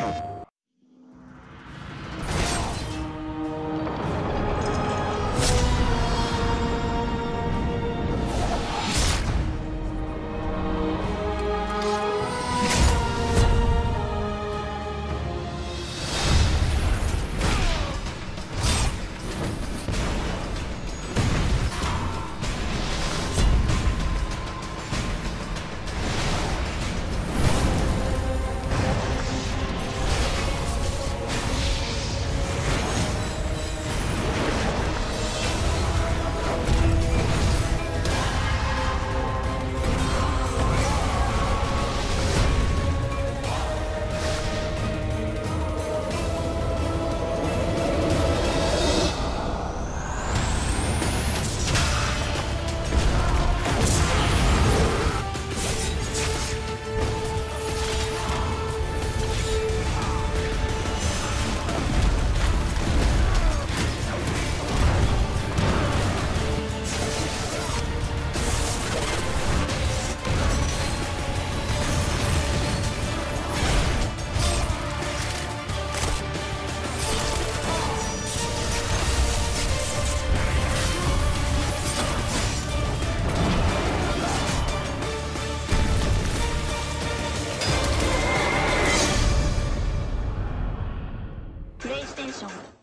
Oh. プレイステーション